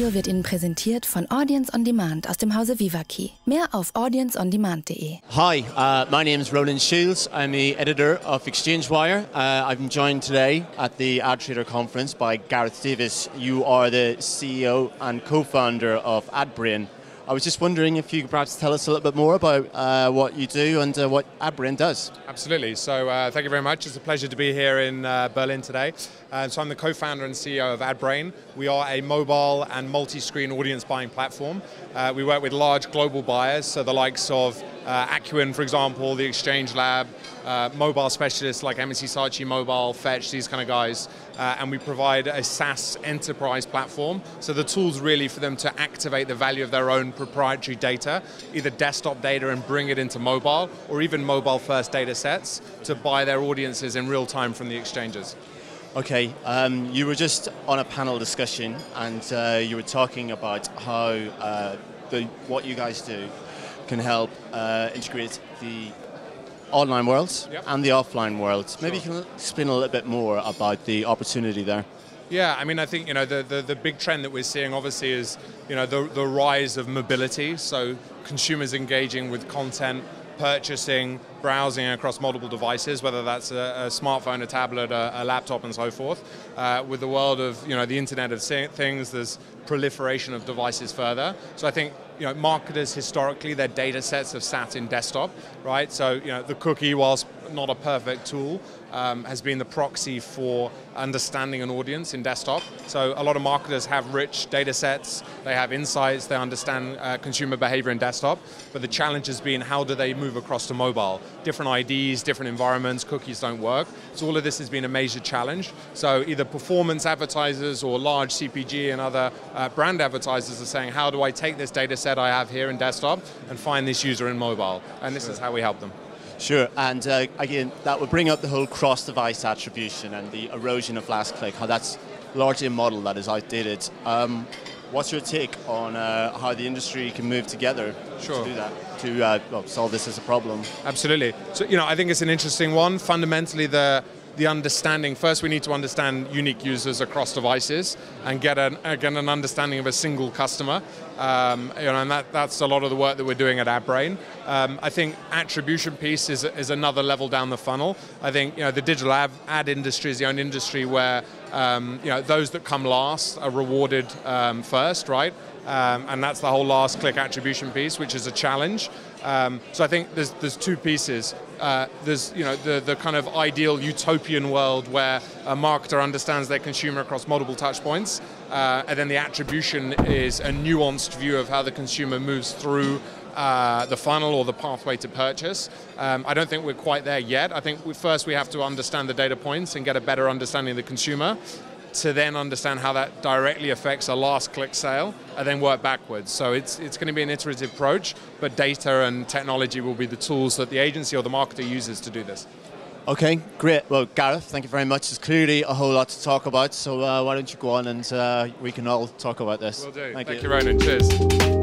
wird Ihnen präsentiert von Audience on Demand aus dem Hause VivaKi. Mehr auf audienceondemand.de. Hi, uh, my name is Ronan Shields. I'm the editor of ExchangeWire. Uh, I'm joined today at the Ad Trader conference by Gareth Davies. You are the CEO and co-founder of AdBrain. I was just wondering if you could perhaps tell us a little bit more about uh, what you do and uh, what AdBrain does. Absolutely. So uh, thank you very much. It's a pleasure to be here in uh, Berlin today. Uh, so I'm the co-founder and CEO of AdBrain. We are a mobile and multi-screen audience buying platform. Uh, we work with large global buyers, so the likes of Accuen, for example, the Exchange Lab, mobile specialists like M&C Saatchi Mobile, Fetch, these kind of guys, and we provide a SaaS enterprise platform. So the tools really for them to activate the value of their own proprietary data, either desktop data and bring it into mobile, or even mobile first data sets to buy their audiences in real time from the exchanges. Okay, um, you were just on a panel discussion and uh, you were talking about how uh, the, what you guys do can help uh, integrate the online world Yep. and the offline world. Maybe Sure. you can explain a little bit more about the opportunity there. Yeah, I mean, I think you know the, the, the big trend that we're seeing obviously is you know the, the rise of mobility. So consumers engaging with content, purchasing, browsing across multiple devices, whether that's a, a smartphone, a tablet, a, a laptop, and so forth. Uh, with the world of you know the Internet of Things, there's proliferation of devices further. So I think you know marketers historically their data sets have sat in desktop, right? So you know the cookie, whilst not a perfect tool, um, has been the proxy for understanding an audience in desktop. So a lot of marketers have rich data sets, they have insights, they understand uh, consumer behavior in desktop, but the challenge has been how do they move across to mobile? Different IDs, different environments, cookies don't work. So all of this has been a major challenge. So either performance advertisers or large CPG and other uh, brand advertisers are saying, how do I take this data set I have here in desktop and find this user in mobile? And this is how we help them. Sure, and uh, again, that would bring up the whole cross-device attribution and the erosion of last click, how that's largely a model that is outdated. Um, what's your take on uh, how the industry can move together Sure. to do that, to uh, well, solve this as a problem? Absolutely. So you know, I think it's an interesting one. Fundamentally, the the understanding first we need to understand unique users across devices and get an get an understanding of a single customer. Um, you know, and that, that's a lot of the work that we're doing at AdBrain. Um, I think attribution piece is, is another level down the funnel. I think you know the digital ad, ad industry is the only industry where um, you know those that come last are rewarded um, first, right? Um, and that's the whole last click attribution piece, which is a challenge. Um, so I think there's there's two pieces. Uh, there's you know the the kind of ideal utopian world where a marketer understands their consumer across multiple touch points, uh, and then the attribution is a nuanced view of how the consumer moves through. Uh, the funnel or the pathway to purchase. Um, I don't think we're quite there yet. I think we, first we have to understand the data points and get a better understanding of the consumer to then understand how that directly affects a last click sale and then work backwards. So it's, it's going to be an iterative approach, but data and technology will be the tools that the agency or the marketer uses to do this. Okay, great. Well, Gareth, thank you very much. There's clearly a whole lot to talk about, so uh, why don't you go on and uh, we can all talk about this. Will do. Thank, Thank you. you, Ronan. Cheers.